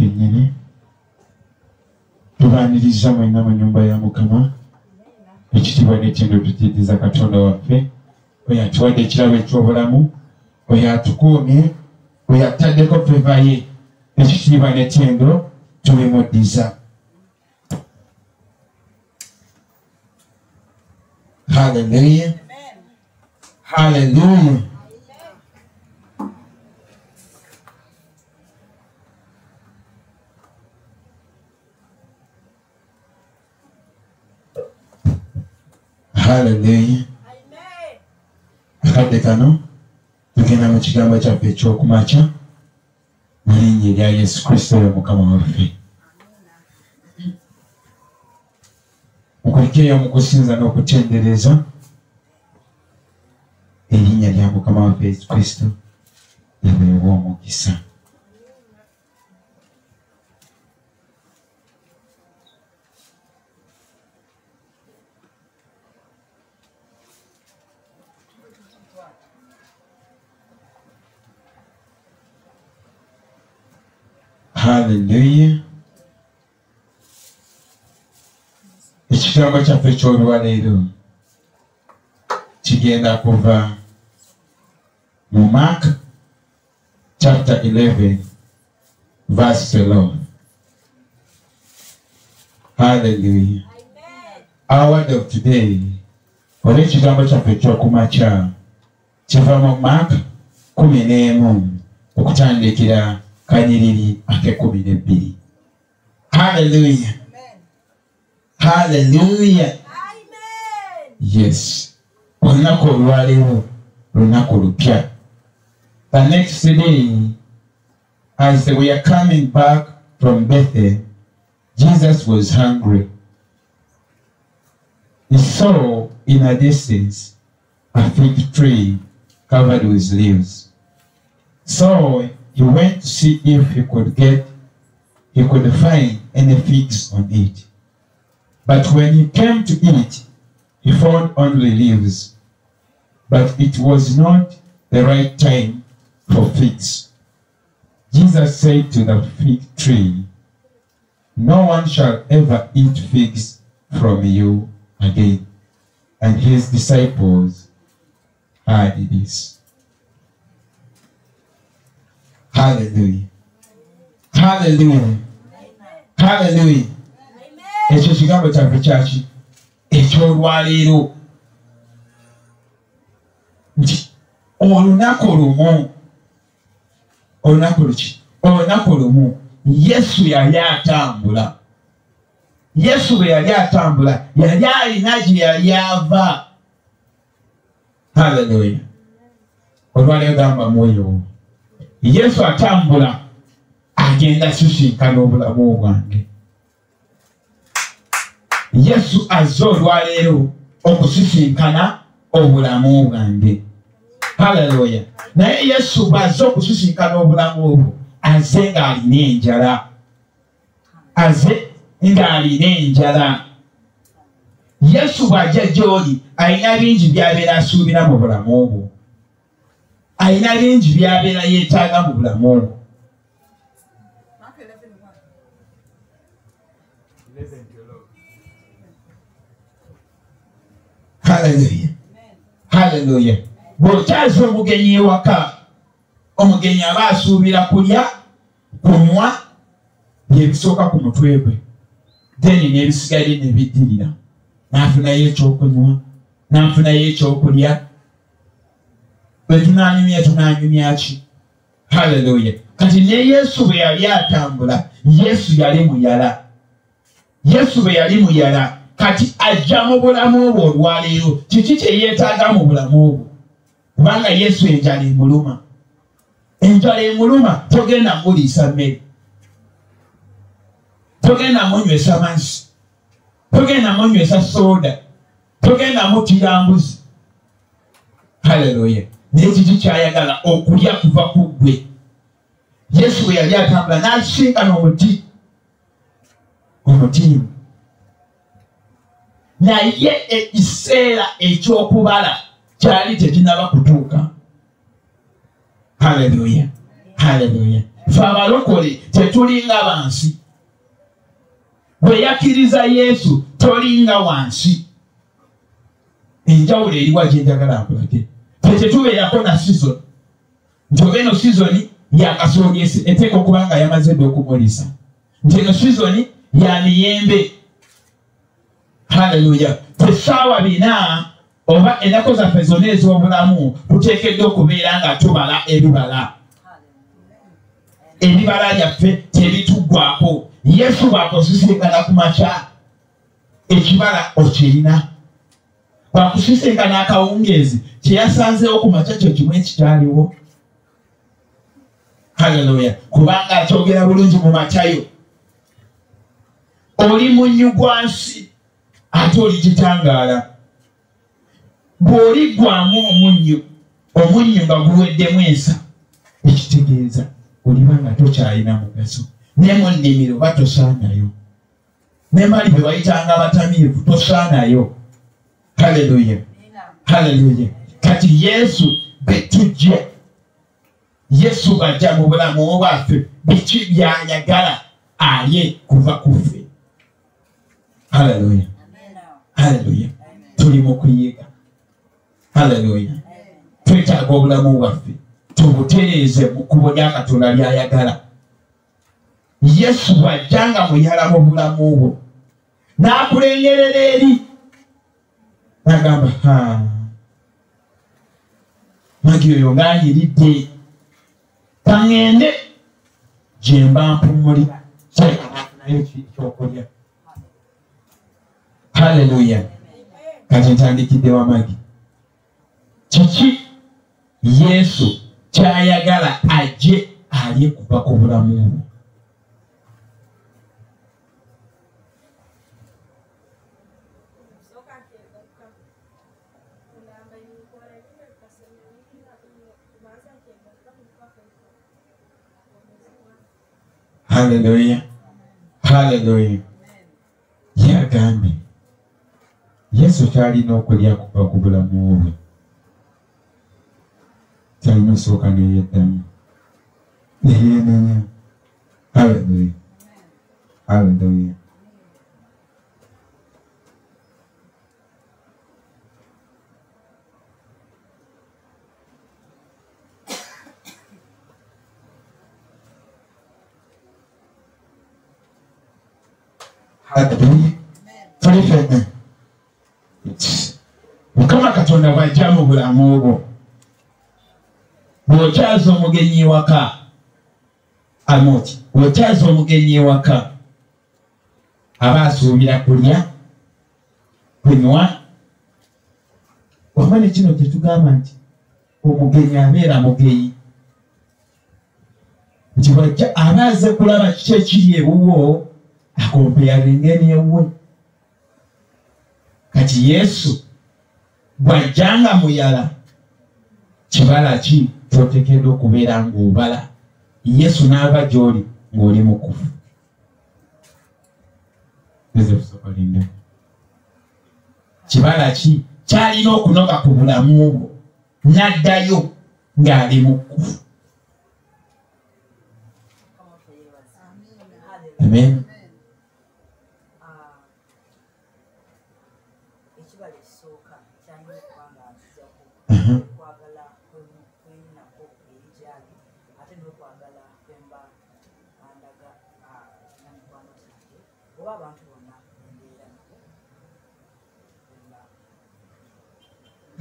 kennyini tubaniriza mwena mu nyumba ya mukama. Ekitiibwa n'ettendo tutiddiza katonda waffe. Oyo atuwadde ekirabo eky'obulamu. Oyo atukuumye oyo ataddeko fevaye ekitiibwa n'ekyendo tubimuddiza haleluya haleluya haleluya akadde kano tugenda mu kigambo kyaffe ekyokumakya mu linnya erya yesu kristo oyo mukama waffe. Mukulikeyo mu kusinza n'okutendereza erinnya lya mukama waffe yesu kristo liweebwa omukisa haleluya ekigambo kyaffe ky'olwaleero kigenda kuva mu mark chapter 11 verse 11 haleluya our word of today oba ekigambo kyaffe ekyokumakya kiva mu mark kumi n'emu okutandikira kanyiriri ak'ekumi n'ebbiri haleluya haleluya yes. Olunaku olwaleero lunaku lupya the next day as they were coming back from bethel jesus was hungry. He saw in a distance a fig tree covered with leaves. So he went to see if he could get he could find any figs on it but when he came to eat, he found only leaves. But it was not the right time for figs. Jesus said to the fig tree, No one shall ever eat figs from you again. And his disciples heard this. Hallelujah. Hallelujah. Hallelujah. ekyo kigambo kyaffe kyaki? Ekyolwaleero nti olunaku lumu. Olunaku luki? Olunaku lumu. Yesu yali atambula. Yesu bwe yali atambula yali alina gye yali ava. Haleluya olwaleero gamba mwoyo yesu atambula agenda sisinkana obulamu bwange. Yesu azze olwaleero okusisinkana obulamu bwange. Haleluya naye yesu bw'azze okusisinkana obulamu obwo azze ng'alina enjala. Azze ng'alina enjala. Yesu bw'ajja gy'oli alina bingi by'abeera asuubira mu bulamu obwo alina bingi by'abeera yeetaaga mu bulamu haleluya haleluya bw'okyaza omugenyi ewaka omugenyi aba asuubira kulya kunywa byebisooka ku mutwe gwe then n'ebisigadde ne biddirira n'afunayo ekyokunywa n'afunayo ekyokulya bwe tunanyumya tunanyumya ki haleluya kati ne yesu bwe yali atambula yesu yali muyala. Yesu bwe yali muyala kati ajja mu bulamu obwo olwaleero. Kiki kyeyeetaaga mu bulamu obwo? Kubanga yesu enjala emuluma. Enjala emuluma togenda muliisa mmere. Togenda munywesa mazzi. Togenda munywesa sooda. Togenda mutira mbuzi. Haleluya naye kiki kyayagala okulya kuva ku ggwe. Yesu bwe yali atambula n'akisinkana omuti. Omutiimu naye ekiseera ekyokubala kyali tekinaba kutuuka. Haleluya haleluya fe abalokole tetulinga bansi bwe yakkiriza yesu tolinga wansi. Enjawulo eriwa gyenjagala nkulage fe tetubeerako na sizoni nti oba eno sizoni yakasolyesi eteeka okuba nga yamaze dde okumulisa. Nti eno sizoni ya miyembe. Halleluya tesaawa bina oba ennaku zaffe zonna ez'obulamu tuteekeddwa okubeera nga tubala ebibala. Ebibala byaffe tebituggwako yesu bwakusisinkana ku makya ekibala okirina bwakusisinkana akawungeezi kyeyasanzeewo ku makya kyo kimu ekikyaliwo halleluya kubanga akyogera bulungi mu makyayo oli munnyugwansi ate oligitangaala bw'oliggwamu omunnyo omunnyo nga guweddemu ensa ekitegeeza oliba nga tokyalina mugaso. Ne mu nnimiro ba tosaanayo. Ne mali bwe bayitanga abatamiivu tosaanayo haleluya haleluya kati yesu betujja yesu bajja mu bulamu bwaffe biki byayagala alye kuva kuffe haleluya haleluya tuli mu kuyiga haleluya twetaaga obulamu bwaffe tubutereeze mu kkubo lyakatonda lyayagala yesu bwajja nga muyala mu bulamu bwo n'akulengerera eri nagamba magi oyo ngaanyiridde taŋŋende gyemba mpumulira nayo kyokulya haleluya kati ntandikidde wamagi kiki yesu kyayagala ajje alye kuva ku bulamu bwo haleluya haleluya yagambye yesu kyalina okulya kuva ku bulamu bwe kyalina osooka neyeddamu. Neyenenya haleluya haleluya haleluya tuli fena mukama katonda bwajja mu bulamu bwo bw'okyaza omugenyi waka amoti bw'okyaza omugenyi waka aba asuubira kulya kunywa. Wamane kino kyetugamba nti omugenyi abeera mugeyi nti bwajja aba aze kulaba kiki ekiri ewuwo akompeyaringeni ewuwe kati yesu bwajjanga muyala kibala ki? Kyotekedwa okubeera ngaobala yesu n'aba gyoli ng'oli mukufu kibala ki? Kyalina okunoga ku bulamu bwo n'addayo ng'ali mukufu amen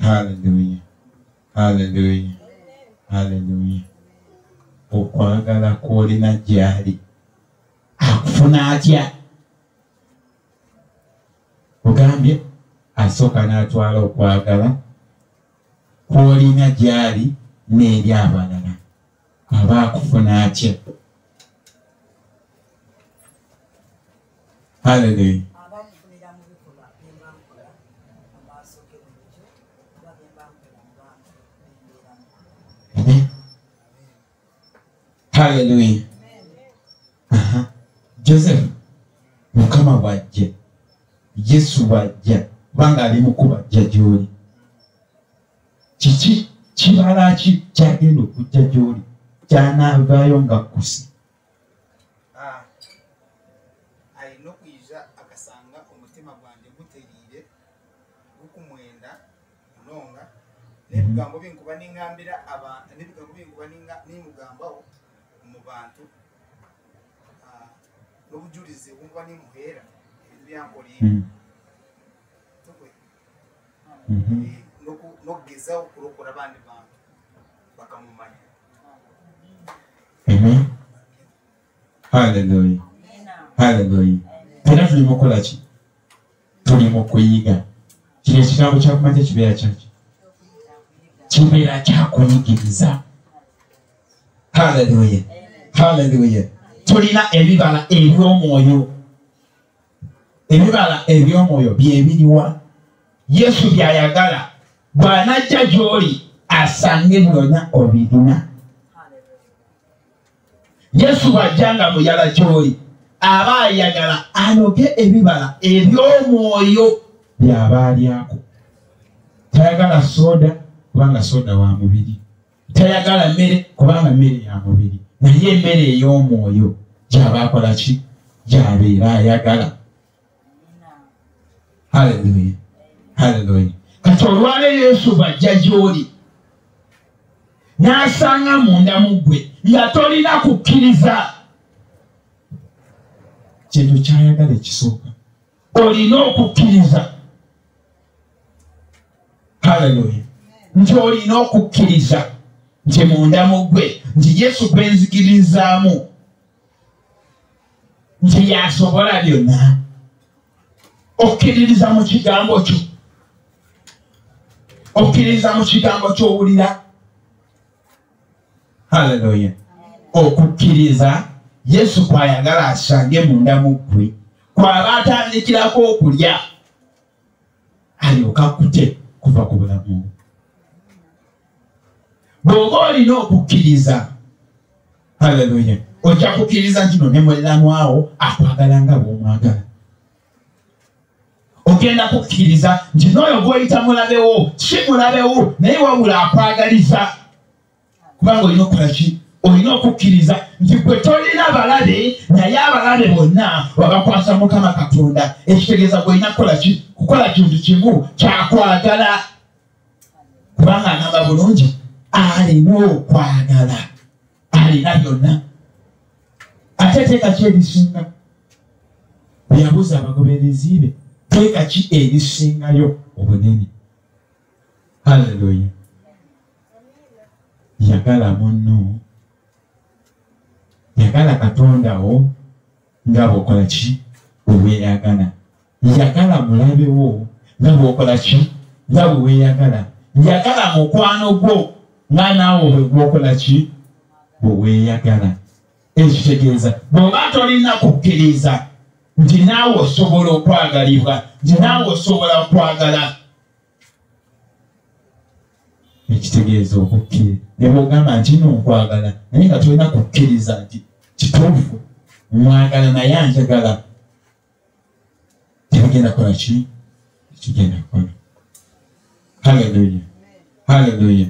Hallelujah. Hallelujah. Hallelujah. okwagala kwolina gyali akufuna atya ogambye asooka n'atwala okwagala kwolina gyali n'eri abalala aba akufuna atya haleluya haleluya joseph mukama bwajja yesu bwajja kubanga ali mukubajja gyoli. Kiki kibala ki kyagenda okujja gyoli? Kyanaavaayo nga kusi Ah, alina okwiza akasanga omutima gwange guteriire gukumwenda munonga n'ebigambo byenkuba ningambira abantu n'ebigambo byenkuba ninga- nimugambaho mu bantu ah, n'obujulizi bunkuba nimuheera ebintu byankolire Mm. Mhm. n'okugezaho okulokola bandi bantu bakamumanya Amen. Hallelujah. Hallelujah. Era tuli mu kukola ki? Tuli mu kuyiga. Kino ekigambo kyakumanya kibeera kyaki? Kibeera kyakuyigiriza. Hallelujah. Hallelujah. Tulina ebibala eby'omwoyo. Ebibala eby'omwoyo bye biriwa? Yesu by'ayagala bw'anajja gy'oli asange byonna obirina. yesu bw'ajja nga muyala gy'oli aba ayagala. Anoge ebibala eby'omwoyo by'aba alyako tayagala soda. Kubanga soda wa mubiri tayagala mmere kubanga mmere ya mubiri naye emmere ey'omwoyo gy'aba akola ki? Gy'abeera ayagala. Haleluya haleluya kati olwaleero yesu bw'ajja gy'oli n'asanga munda mu ggwe nga tolina kukkiriza. Kintu kyayagala ekisooka olina okukkiriza. Haleluya nti olina okukkiriza nti munda mu ggwe nti yesu gwenzikiririzaamu nti yasobola byonna. Okkiririza mu kigambo kyo. Okkiririza mu kigambo ky'owulira. Haleluya okukkiriza yesu kwayagala asange munda mu ggwe. Kwaba atandikirako okulya alyoka kute kuva ku bulamu bw'oba olina okukkiriza. Haleluya ojja kukkiriza nti no ne muliranwawo akwagala nga bw'omwagala. Ogenda kukkiriza nti n'oyo gw'oyita mulabewo si mulabewo naye wabula akwagaliza. Kubanga olina okukola ki? Olina okukkiriza nti gwe tolina balabe naye abalabe bonna wabakwasa mukama katonda. Ekitegeeza gweolina kukola ki? Kukola kintu kimu kyakwagala kubanga agamba bulungi alina okwagala alina byonna ate teeka ki erisinga bweyabuuza abagoberezi be teeka ki erisingayo obunene. Haleluya yagala munno. Yagala katonda wo nga bwokola ki? Bweweyagala yagala mulabewo nga bwokola ki? Nga bweweyagala yagala mukwano gwo nga naawe bwegwokola ki? Bweweyagala ekitegeeza. Bw'oba tolina kukkiriza nti naawe osobola okwagalibwa nti naawe osobola okwagala. Ekitegeeza okukkiri ne bwogamba nti no nkwagala. Naye nga tolina kukkiriza nti kituufu mwagala naye anjagala. Tebigenda kukola ki? Ekigenda kukola haleluya haleluya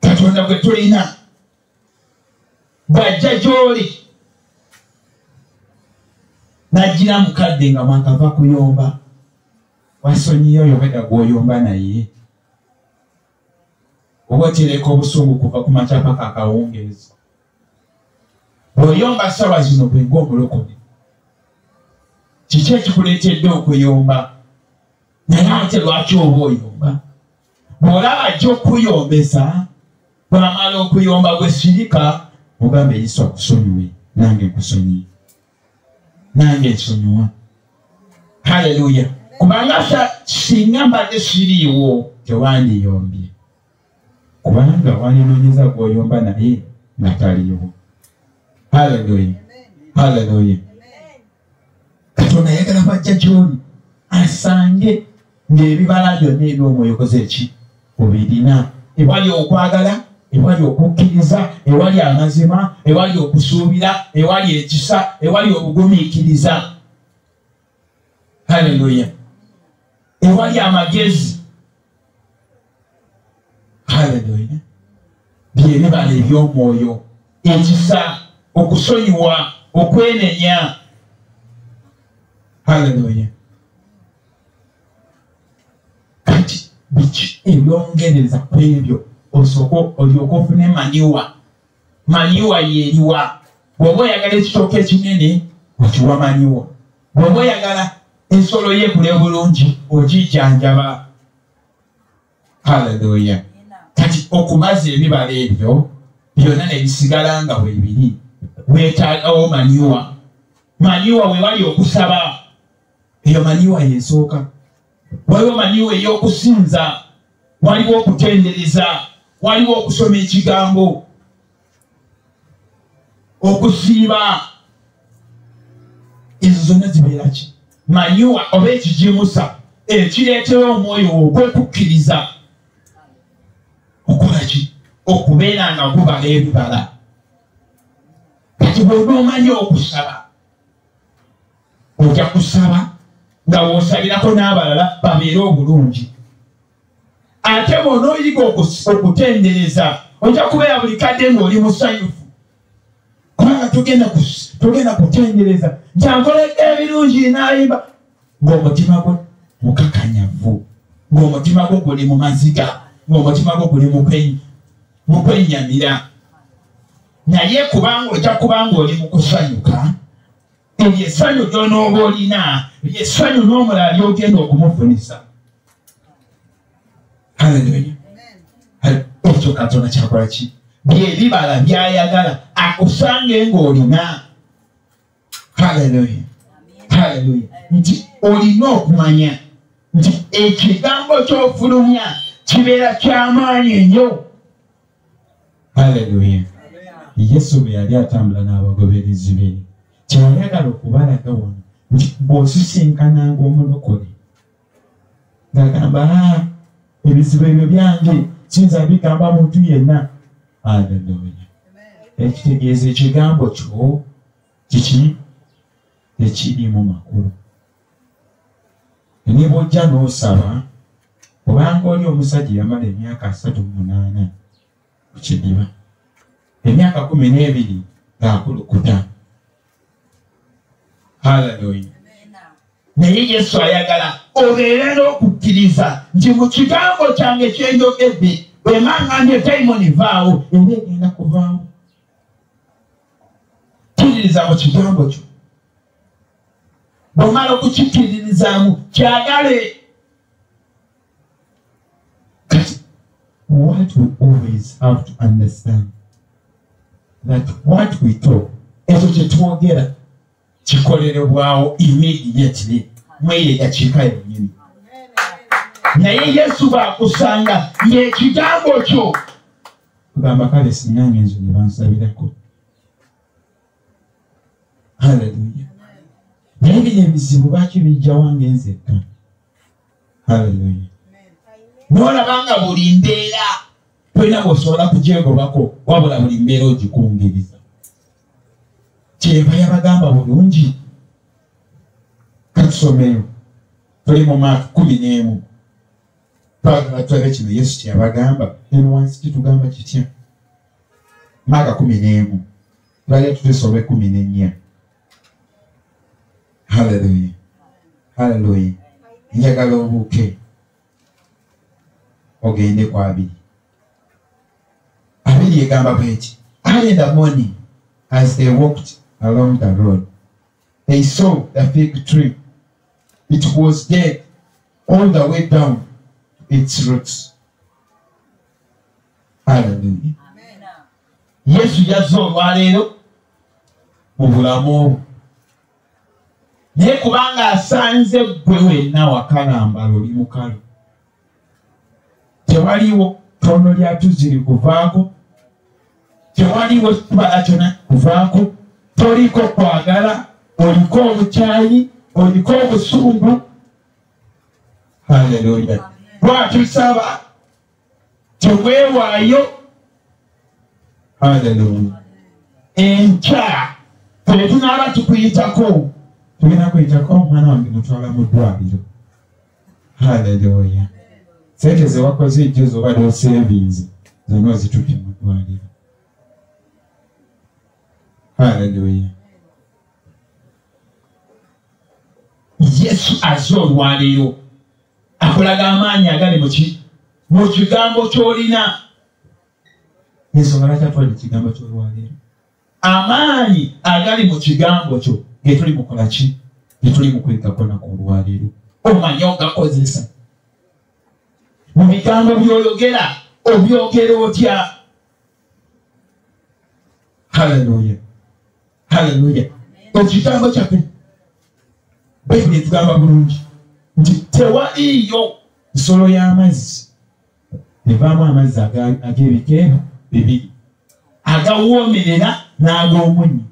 katonda gwe tulina bwajja gy'oli. Najjira mukadde nga mwakava kuyomba. Wasonyiyo oyo bwedda gw'oyomba naye. Oba otereka obusungu kuva ku makya paka akawungeezi bw'oyomba sawa zino bwe ng'omulokole kiki ekikuleetedde okuyomba? Naye ate lwaki oba oyomba? Bw'olaba ajja okuyombesa bw'amala okuyomba gwe sirika ogambe yesu akusonyiwe nange nkusonyiye nange nsonyiwa haleluya kubanga singa mbadde siriiwo tewandiyombye kubanga waninoonyeza gw'oyomba naye nga taliiwo haleluya haleluya katonda ayagala bajja gy'oli asange ng'ebibala byonna ebyomwoyo koze ki? Obirina. Ewali okwagala ewali okukkiriza ewali amazima ewali okusuubira ewali ekisa ewali obugumiikiriza. Haleluya. Ewali amagezi. Haleluya. Byebibala ebyomwoyo. Ekisa okusonyiwa okwenenya. Haleluya. Kati biki ebyongereza ku ebyo osooka olyoka ofune maniwa maniwa yeeriwa bw'oba oyagala ekitooka ekinene okiwa maniwa bw'oba oyagala ensolo yekule bulungi ogijjanjaba haleluya kati okubaza ebibala ebyo byonna nebisigala nga bwe biri. Weetaagawo maniwa maniwa we wali okusaba. Eyo maniwa yesooka waliwo maniwa ey'okusinza. Waliwo okutendereza waliwo okusoma ekigambo okusiiba. Ezo zonna zibeeraki manyiwa oba ekijimusa ekireetera omwoyo ogwekukkiriza. Okolaki okubeera nga gubala ebibala. Kati bwona omanyi okusaba ojja kusaba nga woosabirako n'abalala babeere obulungi ate bwona oyiga okutendereza. Ojja kubeera buli kadde ng'oli musanyufu. Kubanga togenda kutendereza. Kyankoleka ebirungi nayimba. Ng'omutima gwe mukakanyavu ng'omutima gwe guli mu maziga. Ng'omutima gwe guli mukwenyamira naye kubanga ojja kubanga oli mu kusanyuka eryo essanyu gyonooba olina lyessanyu n'omulala lyogenda okumufunisa haleluya ekyo katonda kyakolaki byebibala byayagala akusange ng'olina haleluya haleluya nti olina okumanya. Nti ekigambo kyofulumya kibeera kyamaanyi ennyo. Haleluya yesu bwe yali atambula n'abagoberezi be kyeyayagala okubalaga wano nti bw'osisinkananga omulokole ng'agamba ebizibu ebyo byange kiyinza bigamba muntu yenna. Haleluya ekitegeeza ekigambo kyo kiki? Ekirimu makulu. Ne bwojja n'osaba obanga oli omusajja yamala emyaka asatu munaana ku kidiba emyaka kumi n'ebiri ng'akulukuta. Haleluya naye yesu ayagala obeere n'okukkiriza nti mu kigambo kyange kyenjogedde bwemanga ndi edayimoni vaawo era egenda kuvaawo kkiririza mu kigambo kyo. Bwomala okukikkiririzaamu kyagale. What we always have to understand that what we talk ekyo kyetwogera kikolerebwawo immediately mweyo eyakiika yennyini naye yesu baakusanga yekigambo kyo. Kugamba kale sinyange enzo ne bansabirako. Haleluya naye bino ebizibu baki bijja wange nzekka haleluya nolabanga buli mbeera tolina bwosobola kugyegobako wabula buli mbeera ogikungiriza. Kyeva yabagamba bulungi katusomeyo tuli mu maaka kumi n'emu. Twagala tulabe kino yesu kyeyabagamba eno wansi kitugamba kitya? Maaka kumi n'emu. Twagala tutusome ekumi n'ennya. Haleluya haleluya njagala obuuke. Ogende ku abiri. Abiri egamba bweti early in the morning as they walked along the road. They saw the fig tree it was dead all the way down to its roots. Haleluya yesu yazze olwaleero mu bulamu. Obwo naye kubanga asanze gwe wenna wakalambala oli mukalu. Tewaliwo tono lya tuziri kuvaako. Tewaliwo kibala kyona kuvaako. Toliko kwagala oliko obukyayi oliko obusungu haleluya lwatusaba tewewaayo haleluya enkya. Tetunaaba tukuyitako. Tugenda kuyitako omwana wange mutwala mu ddwaliro. Haleluya sente zewakoze ejjo zoba dosevinzi zonna ozitudde mu ddwaliro. Haleluya yesu aze olwaleero akulaga amaanyi agali mu kigambo kyolina. Ensonga lwaki atwalire ekigambo kyolwaleero. Amaanyi agali mu kigambo kyo getuli mukola ki? Getuli mukwegakona ku olwaleero. Omanyi ogakozesa. Mu bigambo byoyogera obyogera otya? Haleluya haleluya ekigambo kyaffe bayibuli etugamba bulungi nti tewaliiyo nsolo y'amazzi. Evaamu amazzi ag'ebikeeba bibiri. Agawoomerera n'ag'omunyi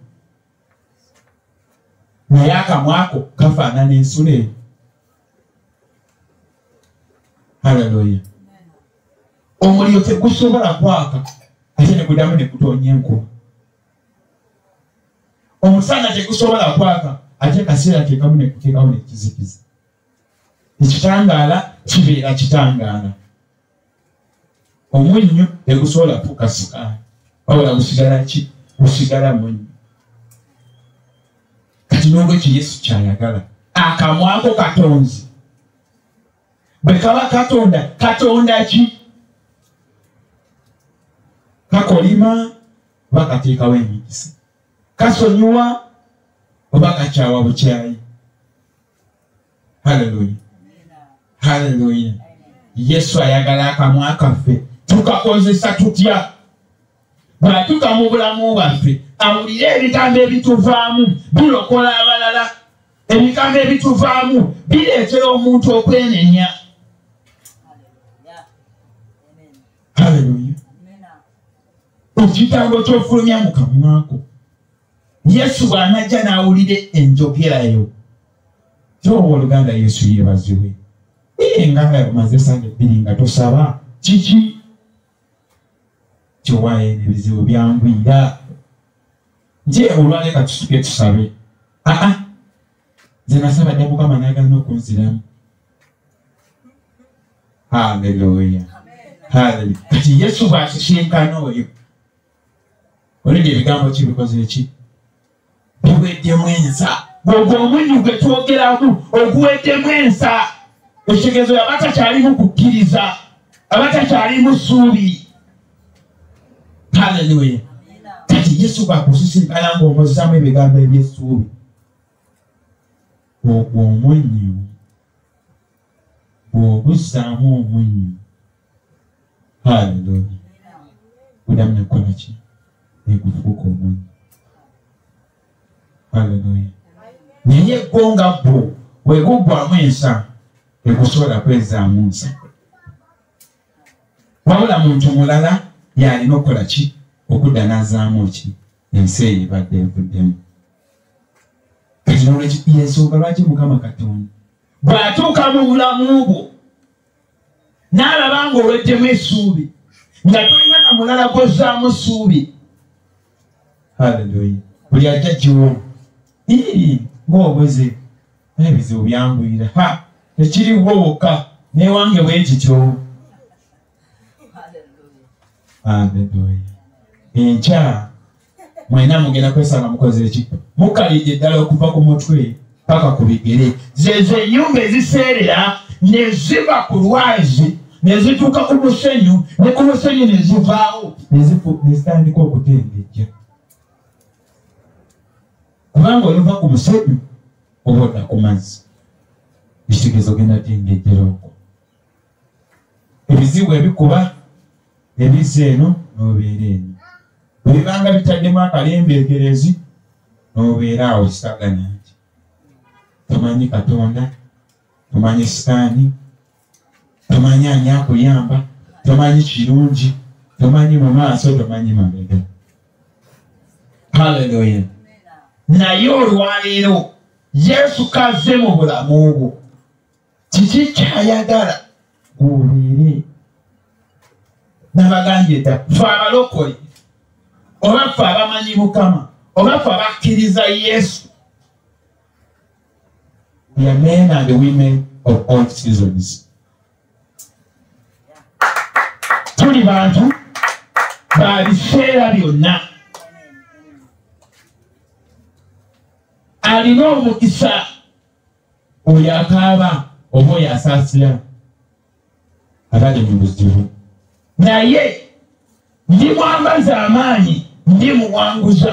naye akamwako kafaanana ensolo eyo. Haleluya omuliro tegusobola kwaka ate ne gudamu ne gutonya enkuba omusana tegusobola kwaka ate kaseera kekamu ne kuteekawo nekizikiza ekitangaala kibeera kitangaala. Omunnyo tegusobola fuuka sukaali wabula gusigala ki? Gusigala munnyo kati n'olwekyo yesu kyayagala? Akamwako katonzi. Bwe kaba katonda katonda ki? Kakolima oba kateekawo emikisa. Kasonyiwa oba kakyawa bukyayi haleluya haleluya yesu ayagala akamwa kaffe tukakozesa tutya? Bwatuka mu bulamu bwaffe awulire ebigambo ebituvaamu birokola abalala. Ebigambo ebituvaamu bireetera omuntu okwenenya. Haleluya ekigambo kyofulumya mu kamwako yesu bw'anajja n'awulire enjogerayo kyowa oluganda yesu yeebazibwe iye nga maze esande ebbiri nga tosaba kiki? Kyowaye n'ebizibu byangwira nje olwaleka tusuke tusabe. Aa nze nasabadde mukama nagana okunziramu. Haleluya haleluya kati yesu bw'akisinkana oyo. Olidde ebigambo ki biweddemu ensa ogwo omunyu gwe twogeramu oguweddemu ensa ekitegeezo abatakyalimu kukkiriza abatakyalimu ssuubi. Haleluya kati yesu bwakusisinkana ngaomuzzamu ebigambo ebyessuubi ogwo omunyu bw'oguzzaamu omunyu haleluya gudamu nekola ki? Negufuuka omunyu haleluya naye eggonga bwo weguggwamu ensa tegusobola kwezaamu nsa wabula muntu mulala yalina okukola ki okudda n'azaamu ki ensi eyo ebadde evuddemu yensonga lwaki mukama katonda. Bw'atuuka mu bulamu bwo n'alaba nga oweddemu essuubi nga tolina na mulala gwozzaamu ssuubi. Haleluya buli ajja giwo ng'obweze ebizibu byangwira ha tekiriwo wokka newange bwe kityo. Haleluya enkya mwena mugenda kwesanga mukoze eki mukalidde eddala okuva ku mutwe paka ku bigere. Zezo enyumba eziseerera ne ziva ku lwazi ne zituuka ku musenyu ne ku musenyu ne zivaawo ne zitandika okutendejja kubanga oluva ku musenyu oba odda ku mazzi ekitegeezo genda tendejjera okwo. Ebizibu ebikuba ebizza eno n'obeera eno. Bwe bibanga bitaddemu akalembeegerezi n'obeera awo kisaganya nti tomanyi katonda tomanyi sitaani tomanyi ani akuyamba tomanyi kirungi tomanyi mu maaso tomanyi mabega. Haleluya naye olwaleero yesu kazze mu bulamu bwo. Kiki kyayagala? Gwobeere nabagambye dda fe abalokole oba ffe abamanyi mukama oba ffe abakkiriza yesu. Are men and women of all seasons. Tuli bantu ba biseera byonna alina omukisa oyo akaaba oba oyo asaasira abali mu buzibu. Naye ndimwambaza amaanyi ndimuwanguza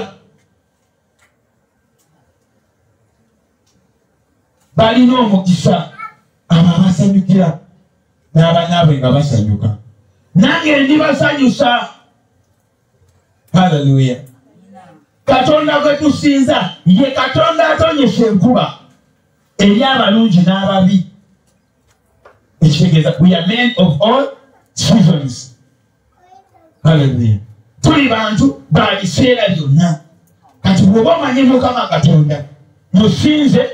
balina omukisa abo abasanyukira n'abanaabwe nga basanyuka. Nange ndibasanyusa haleluya katonda gwe tusinza ye katonda atonyesa enkuba eri abalungi n'ababi. Ekitegeeza we are men of all seasons. Haleluya tuli bantu ba biseera byonna. Kati bw'oba omanyi mukama katonda musinze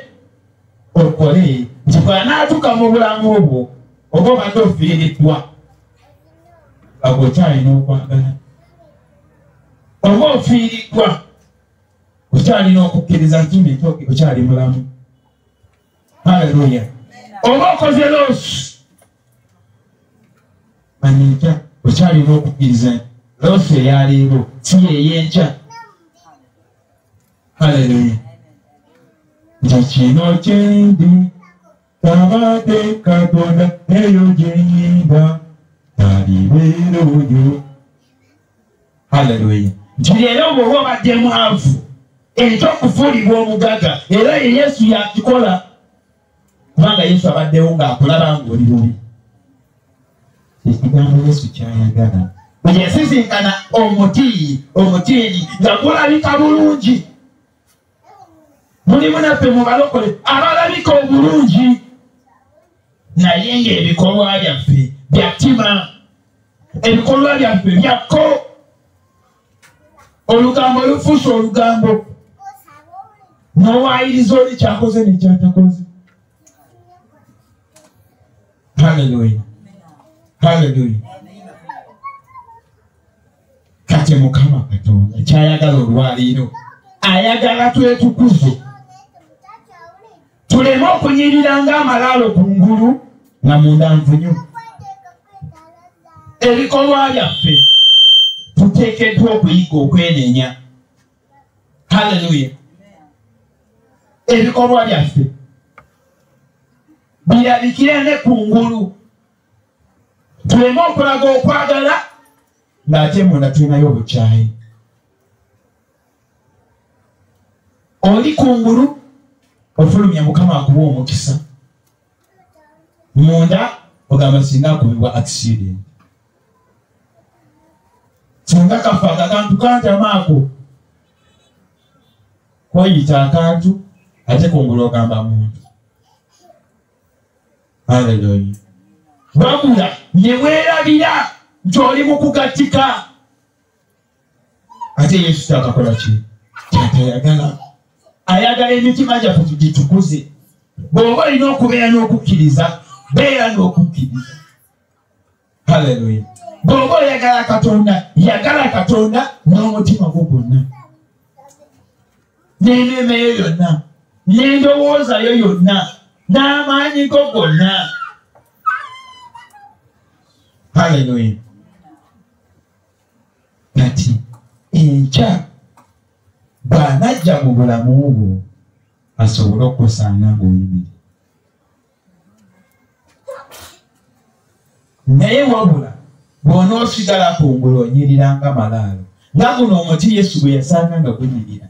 okole nti bw'anaatuka mu bulamu bwo oba obadde ofiiriddwa ago okyalina okwagala. Oba ofiiriddwa okyalina okukkiriza nti nti okyali mulamu. Haleluya oba okoze loosi manyinkya okyalina okukkiriza loosi eyaleero si yeyenkya haleluya nti kino kyendi tabadde katonda eyo gyenyinda talibeera haleluya nti leero bwoba obadde mwavu ekyo okufuulibwa omugaga era ye yesu yakikola kubanga yesu abaddewo ng'akulaba ng'oli bubi. Ekigambo yesu kyayagala. Bwe yasisinkana omuti omutiini nga gulabika bulungi. Mulimu naffe mu balokole abalabika obulungi. Naye ng'ebikolwa byaffe bya ttima ebikolwa byaffe byakko. Olugambo lufuuse olugambo n'owayiriza oli kyakoze nekyatakoze haleluya haleluya kati mukama katonda kyayagala olwaliiro ayagala twetukuze tuleme okunyirira ng'amalaalo ku ngulu nga munda nvunyu ebikolwa byaffe tuteekeddwa okuyiga okwenenya. Haleluya ebikolwa byaffe birabikire ne ku ngulu tuleme okulaga okwagala ng'ate munda tulinayo obukyayi. Oli kungulu ofulumya mukama akuwa omukisa. Munda ogamba singa akubibwa accident. Singa kafa akakantu kantamaako koyita akantu ate kungulu ogamba muntu. Haleluya wabula ne weerabira nti oli mu kugatika. Ate yesu kyakakola ki? Kyatayagala ayagala emitima gyaffe tugitukuze bw'oba olina okubeera n'okukkiriza beera n'okukkiriza. Haleluya bw'oba oyagala katonda yagala katonda n'omutima gwo gwonna. N'ememe yo yonna n'endowooza yo yonna. N'amaanyi go gonna. Haleluya kati enkya bw'anajja mu bulamu bwo asobole okusaana ng'oyimire naye wabula bw'onoosigala kungulu onyiriranga malaalo nga guno omuti yesu bwe yasanga nga gunyirira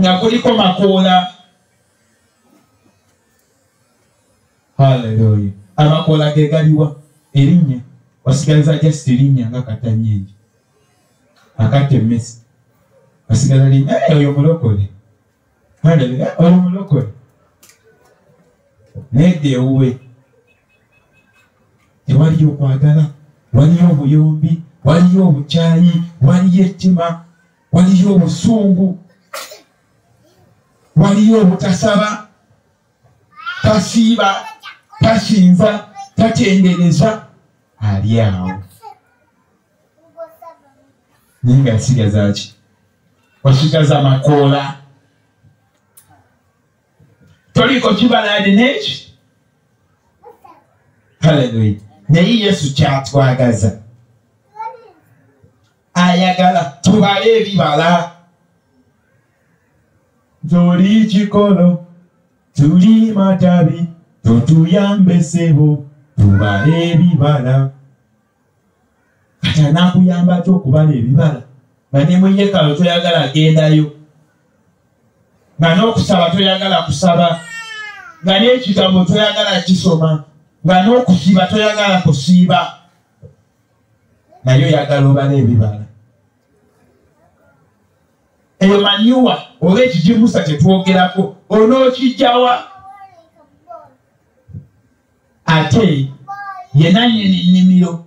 nga guliko makoola haleluya amakoola ge galiwa? Erinnya. Wasigaliza just linnya nga katanyengi akatta emmesi wasigala linnya "Eh, oyo mulokole. Haleluya oli mulokole. Nedda ewuwe tewaliyo okwagala waliyo obuyombi. Waliyo obukyayi. Waliyo ettima waliyo obusungu. Waliyo obutasaba. Tasiiba tasinza tatendereza ali awo naye nga yasigaza ki wasigaza makoola toliko kibalaadi neki haleluya naye yesu kyatwagaza ayagala tubale ebibala toli kikolo tuli matabi totuyambe sebo tubale ebibala. Kati anakuyamba ty okubala ebibala nga ne muyekalo toyagala agendayo nga n'okusaba toyagala kusaba nga n'ekitabo toyagala kisoma nga n'okusiiba toyagala kusiiba naye oyagala obala ebibala. Eyo manyuwa oba ekijimusa kyetwogerako onookijjawa ate yenanyini nnimiro.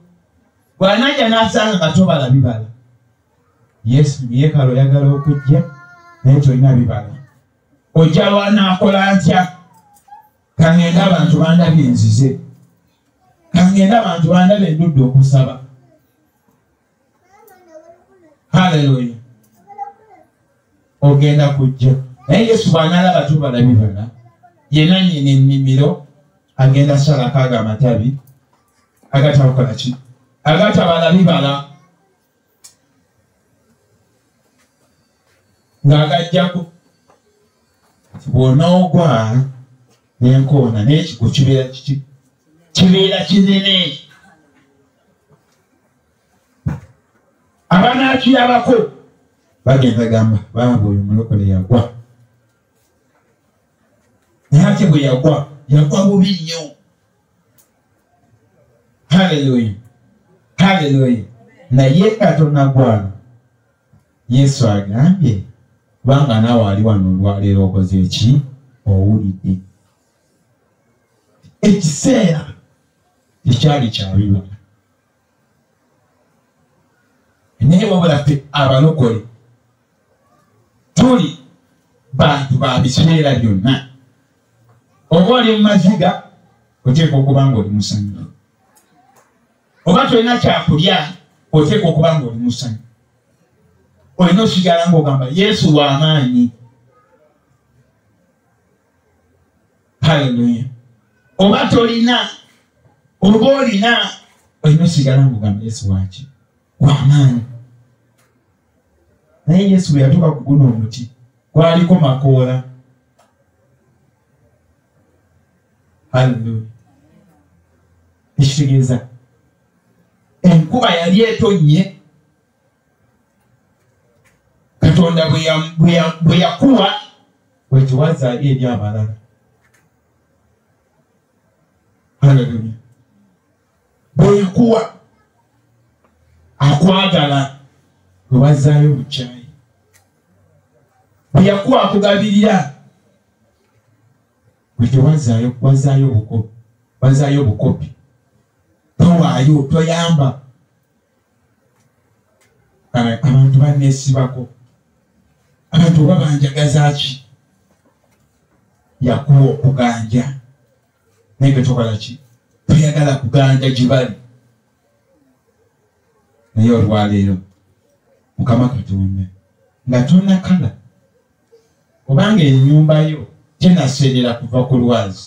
Bwanajja n'asanga nga tobala bibala. Yesu myekalo oyagala okujja naye tolina bibala. Ojja lwanaakola ntya? Kangenda abantu bandabye enzize. Kangenda abantu bandabye endudde okusaba. Haleluya ogenda kujja. Naye yesu bw'anaalaba tubala bibala yena nyina ennimiro agenda salako ago amatabi agatakola ki agatabala bibala ng'agajjako bw'onoogwa n'enkoona n'ekigo kibeera kiki kibeera kinene. Abanaakirabako bagenda gamba baaba oyo mulokole yagwa. Naye ate bwe yagwa yagwa bubi nnyo haleluya haleluya naye katonagwano yesu agambye kubanga naawe ali wano olwaleero okoze eki owulidde ekiseera tekyali kyabibala naye wabula ffe abalokole tuli bantu ba biseera byonna oba oli mu maziga oteeka okuba nga oli musanyu. Oba tolina kyakulya oteeka okuba nga oli musanyu. Olina osigala ngaogamba yesu wamaanyi haleluya. Oba tolina oba olina olina osigala ngaogamba yesu waki wamaanyi naye yesu bwe yatuuka ku guno omuti gwaliko makoola haleluya ekitegeeza enkuba yali etonnye katonda bwe ya- bwe ya- bwe yakuwa bwekiwazaali eri abalala. Haleluya bwe yakuwa akwagala bwe wazaayo bukyayi bwe yakuwa akugabirira tewazaayo wazaayo bukopi wazaayo bukopi towaayo toyamba Aba- abantu baneesibako abantu oba banjagaza ki yakuwa okuganja naye ge tokola ki toyagala kuganja. Gye bali naye olwaleero mukama katonda nga tonakala obanga ennyumba yo tenaseerera kuva ku lwazi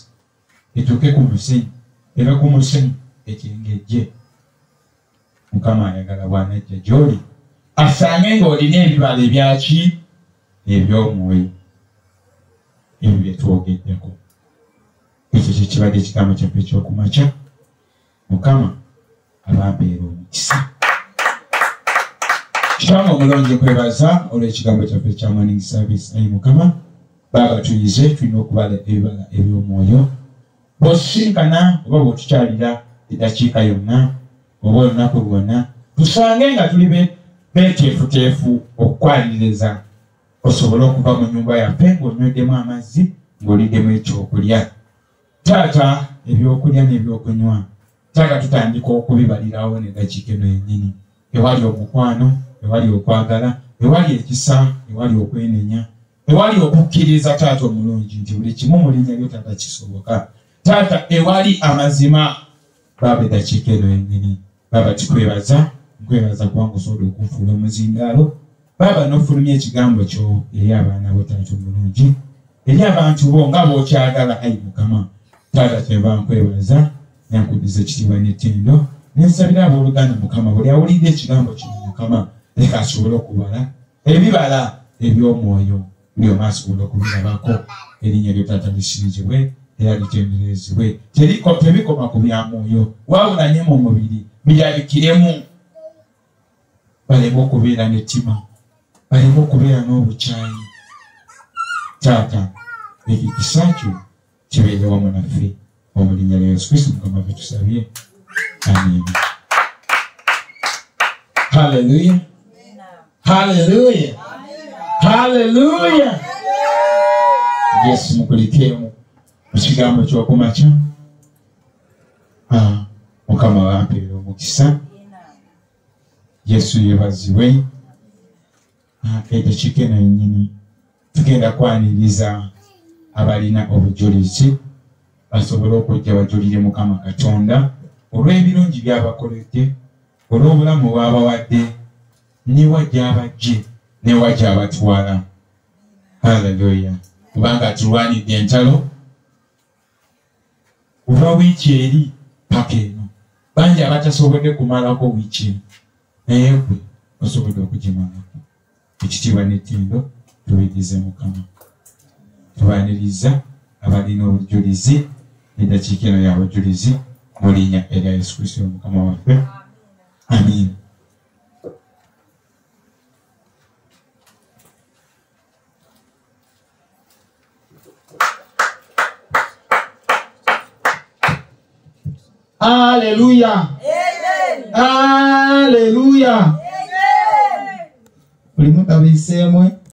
etuuke ku musenyu eve ku musenyu ekyengejje mukama ayagala bwanajja gy'oli asange ng'olina ebibala ebyaki ebyomwoyo. Ebyo byetwogeddeko ekyo kyekibadde ekigambo kyaffe ekyokumakya mukama abampeera omukisa. Kitanga omulungi kwebaza olw'ekigambo kyaffe kya morning service. Ayi mukama baaba tuyize tulina okubala ebibala ebyomwoyo. Bwosisinkana oba bwetukyalira eddakiika yonna oba olunaku lwonna tusange nga tuli be- beeteefuteefu okukwaliriza osobole okuva mu nyumba yaffe ng'onyweddemu amazzi ng'oliddemu ekyokulya. Taata ebyokulya n'ebyokunywa. Taata tutandika okubibalirawo neddakiika eno yennyini. Ewali omukwano ewali okwagala ewali ekisa ewali okwenenya ewali okukkiriza taata omulungi nti buli kimu mu linnya lyo taata kisoboka. Taata ewali amazima baaba eddakiika eno yennyini. Baaba tukwebaza nkwebaza kubanga osobola okunfuula omuzindaalo. Baaba n'ofulumya ekigambo kyo eri abaana bo taata omulungi eri abantu bo nga bookyagala ayi mukama taata kyeva nkwebaza nankuddiza ekitiibwa n'ettendo nensabira abooluganda mukama buli awulidde ekigambo kino mukama leka asobole okubala ebibala eby'omwoyo buli omu asobola okubirabako erinnya lyo taata lisirizibwe era litenderezebwe tebikoma ku bya mwoyo wabulanye mu mubiri birabikiremu baleme okubeera nettima baleme okubeera n'obukyayi taata ekikisa kyo kibeere wamu naffe omulinnya lya yesu kristo mukama vitu tusabye amiina haleluya haleluya haleluya yesu mukulikeemu mu kigambo kyokumakya Ah, mukama wampeera omukisa yesu yebazibwe Ah, edakiika eno yennyini tugenda kwaniriza abalina obujulizi basobole okujja bajulire mukama katonda. Olw'ebirungi byabakoledde olw'obulamu bwabawadde niwa gyabajje newa gyabatwala haleluya kubanga tulwanidde entalo kuva wiiki eri paka eno. Bangi abatasobodde kumalako wiiki. Eno naye gwe osobodde okugimalako. Ekitiibwa n'ettindo tubigize mukama. Tubaniriza abalina obujulizi edakiika eno yabujulizi mu linnya erya yesu kristo mukama waffe. Amiina aleluya aleluya buli muntu abiseemwe